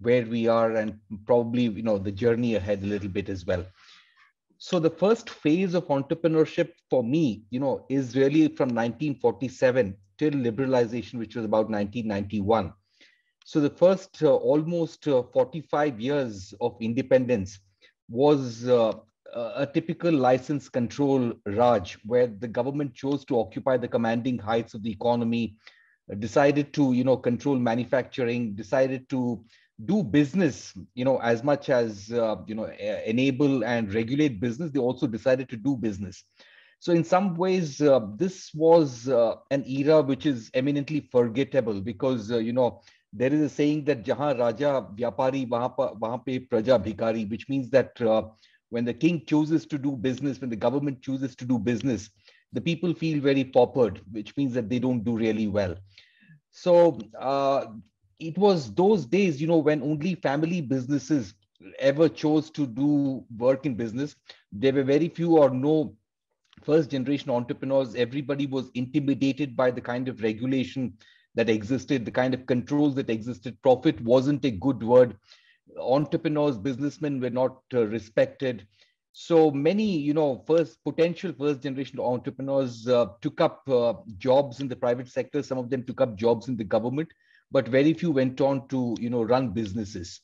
where we are and probably you know the journey ahead a little bit as well. So the first phase of entrepreneurship for me you know is really from 1947 till liberalization which was about 1991 so the first uh, almost uh, 45 years of independence was uh, a typical license control raj where the government chose to occupy the commanding heights of the economy decided to you know control manufacturing decided to do business you know as much as uh, you know enable and regulate business they also decided to do business. So in some ways uh, this was uh, an era which is eminently forgettable because uh, you know there is a saying that jahan raja vyapari wahan pe praja bhikari which means that uh, when the king chooses to do business when the government chooses to do business the people feel very paupered which means that they don't do really well. So uh, it was those days, you know, when only family businesses ever chose to do work in business. There were very few or no first generation entrepreneurs. Everybody was intimidated by the kind of regulation that existed, the kind of controls that existed. Profit wasn't a good word. Entrepreneurs, businessmen were not uh, respected. So many, you know, first potential first generation entrepreneurs uh, took up uh, jobs in the private sector. Some of them took up jobs in the government but very few went on to you know run businesses